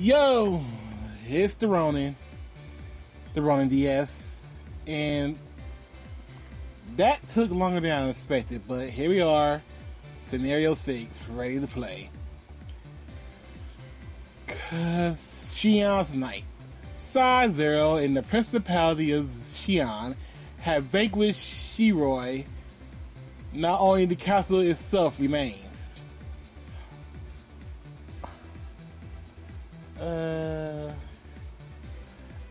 Yo, it's the Ronin, the Ronin DS, and that took longer than I expected, but here we are, scenario six, ready to play. Cause Xian's Knight, Side Zero in the Principality of Xian have vanquished Shiroi. Not only the castle itself remains. Uh,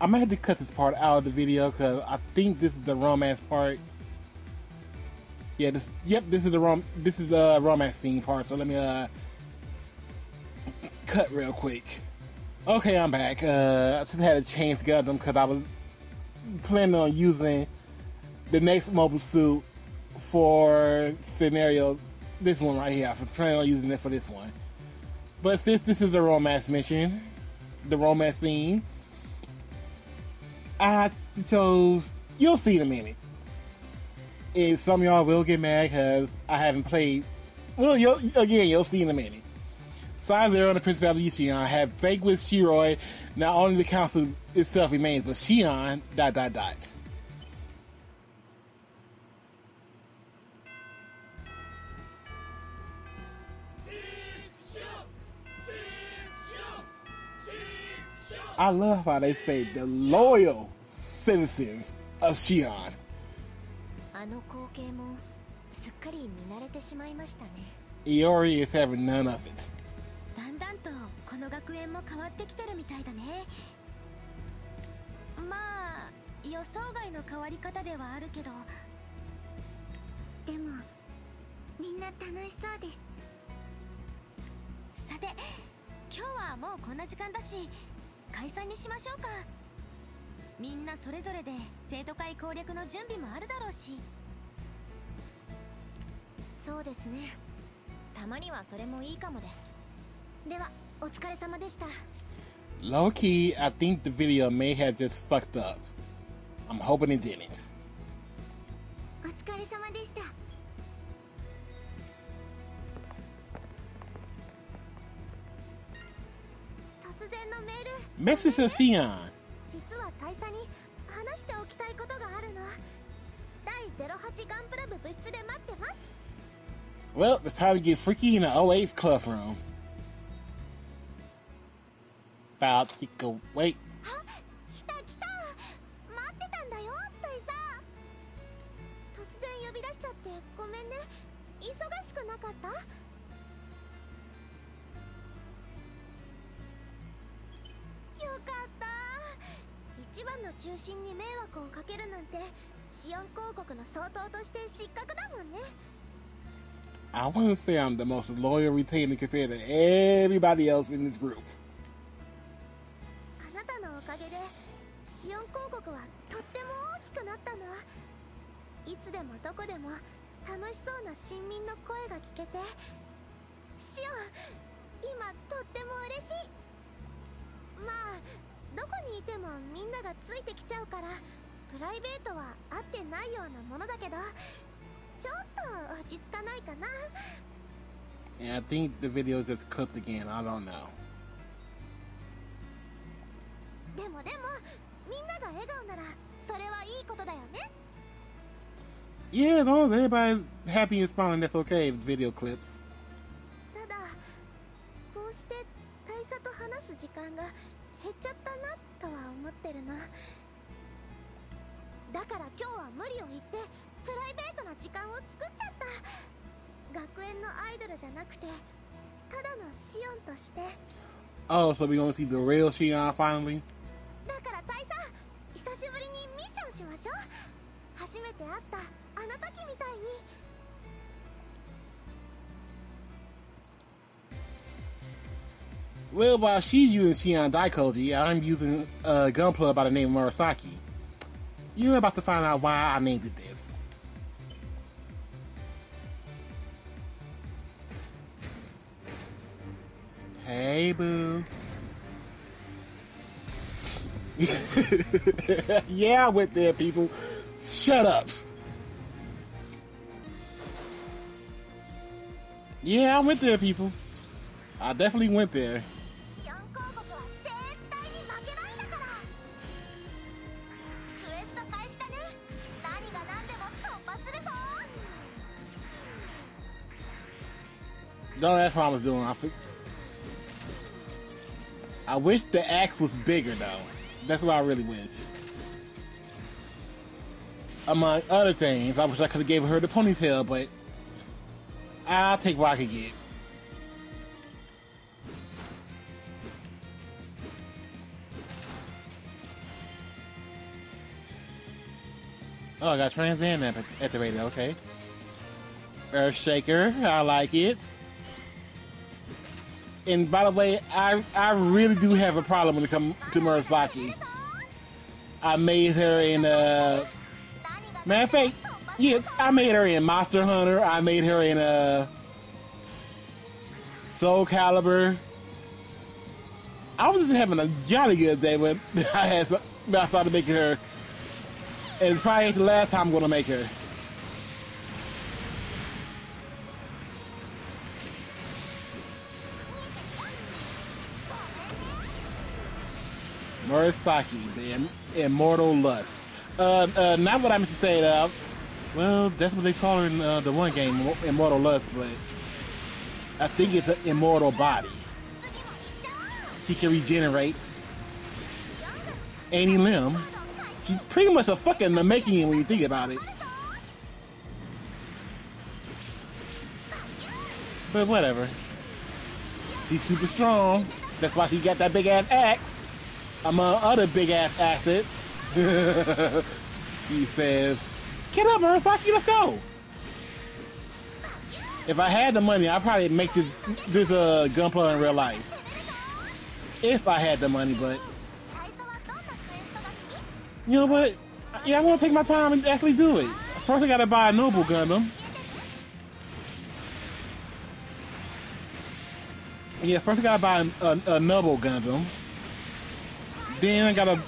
I might have to cut this part out of the video because I think this is the romance part. Yeah, this. Yep, this is the rom. This is the romance scene part. So let me uh cut real quick. Okay, I'm back. Uh, I just had to change Gundam because I was planning on using the next mobile suit for scenarios. This one right here. I was planning on using it for this one. But since this is a romance mission, the romance scene. I chose. You'll see in a minute. And some y'all will get mad because I haven't played. Well, you'll, again, you'll see in a minute. Side Zero and the Principality of Xion have vanquished Shiroi. Not only the council itself remains, but Xion. Dot dot dot. I love how they say the loyal citizens of Xion. あの光景もすっかり見慣れてしまいましたね Iori is having none of it. だんだんとこの学園も変わってきてるみたいだねまあ予想外の変わり方ではあるけどでもみんな楽しそうですさて今日はもうこんな時間だし 解散にしましょうか。みんなそれぞれで生徒会攻略の準備もあるだろうし。そうですね。たまにはそれもいいかもです。ではお疲れ様でした。Low key, I think the video may have just fucked up. I'm hoping it didn't. Message to Xion. 実は大佐に話しておきたいことがあるの第08ガンプラ部部室で待ってます Well, it's time to get freaky in the 08 club room. About to go. Wait. 中心に迷惑をかけるなんてシオン広告の総統として失格だもんね I want to say I'm the most loyal retainer compared to everybody else in this group. あなたのおかげでシオン広告はとっても大きくなったのいつでもどこでも楽しそうな親民の声が聞けてシオン今とっても嬉しいまあ どこにいてもみんながついてきちゃうからプライベートは合ってないようなものだけどちょっと落ち着かないかな And I think the video just clipped again. I don't know. でもでもみんなが笑顔ならそれはいいことだよね Yeah, as long as everybody's happy and smiling, that's okay. If video clips. ただこうして大佐と話す時間が減っちゃったなとは思ってるのだから今日は無理を言ってプライベートな時間を作っちゃった。学園のアイドルじゃなくてただのシオンとして。Oh, so we're gonna see the real Shion finally? While uh, she's using Shion Daikoji, I'm using a gunpla by the name of Murasaki. You're about to find out why I named it this. Hey, boo. yeah, I went there, people. Shut up. Yeah, I went there, people. I definitely went there. No, that's what I was doing. I, I wish the axe was bigger, though. That's what I really wish. Among other things, I wish I could have gave her the ponytail, but I'll take what I can get. Oh, I got Trans Am activated. Okay. Earth Shaker. I like it. And by the way, I I really do have a problem when it comes to Murasaki. I made her in uh matter of fact, yeah, I made her in Monster Hunter. I made her in uh Soul Calibur. I was just having a jolly good day when I had I started making her and it's probably the last time I'm going to make her. Murasaki, the Immortal Lust. Uh, uh, not what I meant to say. Uh, well, that's what they call her in uh, the one game, Immortal Lust, but I think it's an immortal body. She can regenerate any limb. She's pretty much a fucking Namekian when you think about it. But whatever. She's super strong. That's why she got that big ass axe. Among other big ass assets. he says, Get up, Murasaki, let's go. If I had the money, I'd probably make this, this uh, Gunpla in real life. If I had the money, but you know what? Yeah, I'm gonna take my time and actually do it. First, I gotta buy a Noble Gundam. Yeah, first I gotta buy a, a, a Noble Gundam. Then I gotta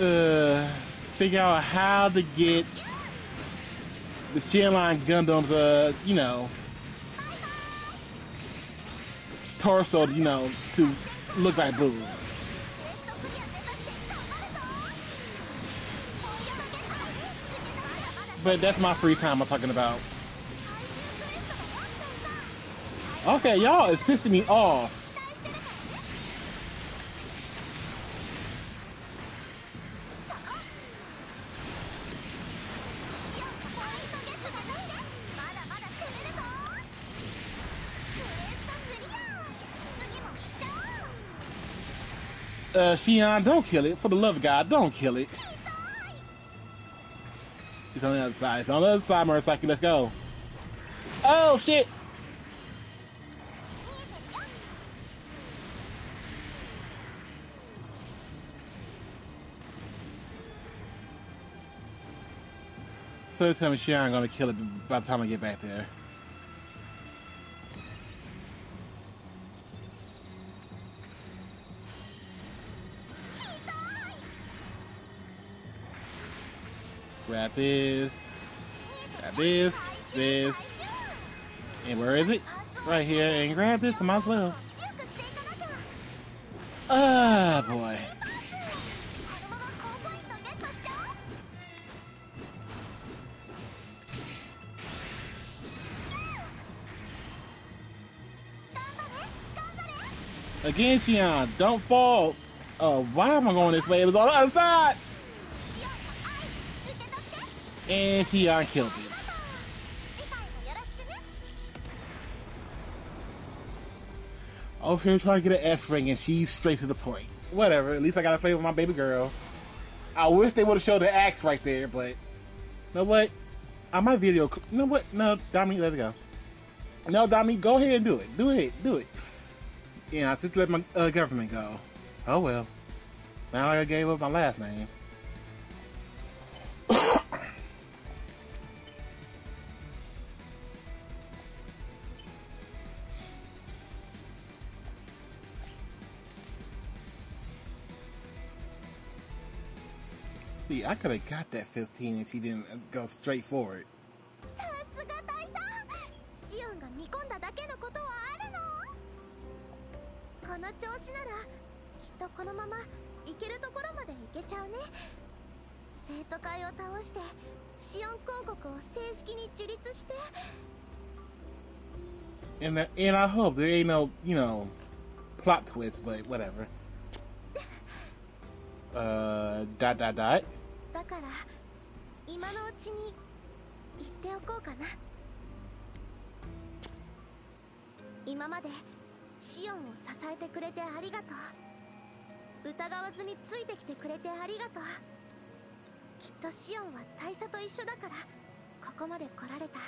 uh, figure out how to get the Shining Gundams, uh, you know, torso, you know, to look like boobs. But that's my free time I'm talking about. Okay, y'all, it's pissing me off. Uh, Xion, don't kill it. For the love of God, don't kill it. It's on the other side. It's on the other side, Murasaki. Let's go. Oh, shit. So tell me Xion gonna kill it by the time I get back there. Grab this. Grab this. This. And where is it? Right here. And grab this. I might as well. Ah, boy. Again, Xion, don't fall. Uh, why am I going this way? It was on the other side. And Xion killed it. Over here trying to get an F ring and she's straight to the point. Whatever, at least I got to play with my baby girl. I wish they would have showed the axe right there, but you know what? On my video, you know what? No, Dominique, let it go. No, Dominique, go ahead and do it. Do it. Do it. Yeah, I just let my uh, government go. Oh well. Now I gave up my last name. see, I could have got that 15 if he didn't uh, go straight for it. And I, and I hope there ain't no, you know, plot twist, but whatever. Uh, dot dot dot. だから今のうちに言っておこうかな今までシオンを支えてくれてありがとう疑わずについてきてくれてありがとうきっとシオンは大佐と一緒だからここまで来られた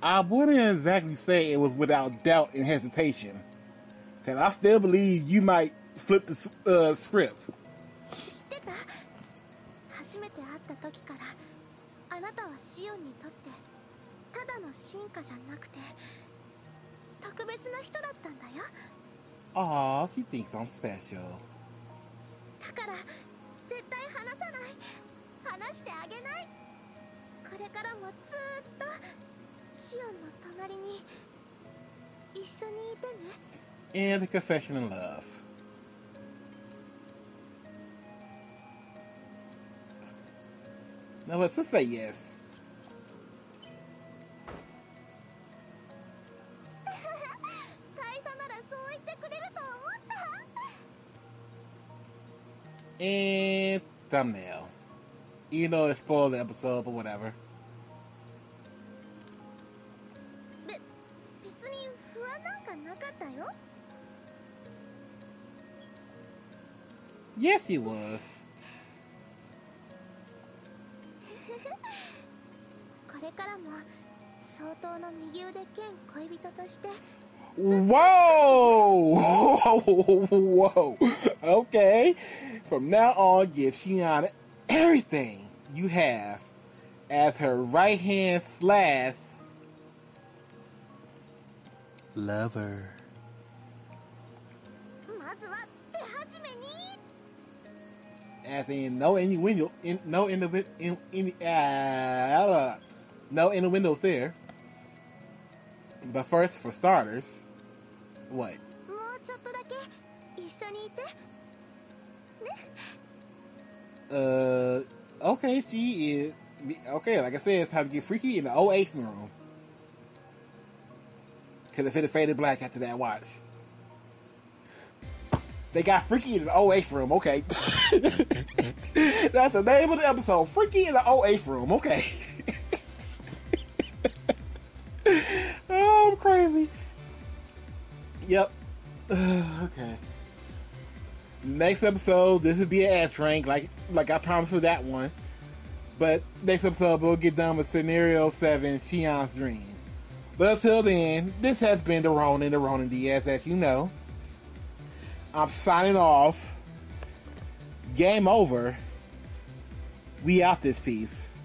I wouldn't exactly say it was without doubt and hesitation. because I still believe you might flip the uh, script. 知ってた初めて会った時からあなたはシオンにとってただの進化じゃなくて特別な人だったんだよ Aw, she thinks I'm special. だから絶対離さない離してあげないこれからもずーっとシオンの隣に一緒にいてね And the confession in love. Now let's just say yes. And thumbnail. You know it spoiled the episode, but whatever. べ別に不安なんかなかったよ Yes, he was. これからも相当の右腕兼恋人として Whoa! Whoa! Okay. From now on, give Shiana everything you have as her right hand slash lover. As in no innuendo, in, no innuendo, in, any uh, no innuendos there. But first, for starters, what? Uh, okay, she is. Okay, like I said, it's time to get freaky in the old Ace room. Cause it fitted faded black after that watch. They got freaky in the old Ace room. Okay, that's the name of the episode. Freaky in the old Ace room. Okay. oh, I'm crazy. Yep. okay. Next episode, this will be an ad rank, like like I promised for that one. But next episode, we'll get done with scenario seven, Shion's dream. But until then, this has been the Ronin, the Ronin DS, as you know. I'm signing off. Game over. We out this piece.